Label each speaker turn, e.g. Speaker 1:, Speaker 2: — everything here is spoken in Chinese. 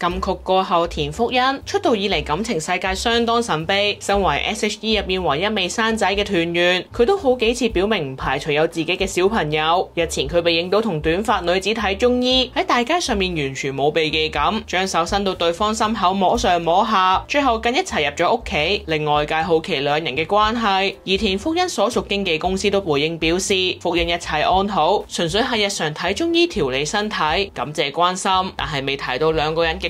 Speaker 1: 金曲過後，田馥甄出道以嚟感情世界相當神秘。身為 S.H.E 入面唯一未生仔嘅團員，佢都好幾次表明唔排除有自己嘅小朋友。日前佢被影到同短髮女子睇中醫，喺大街上面完全冇避忌咁，將手伸到對方心口摸上摸下，最後更一齊入咗屋企，令外界好奇兩人嘅關係。而田馥甄所屬經紀公司都回應表示，馥甄一切安好，純粹係日常睇中醫調理身體，感謝關心，但係未提到兩個人嘅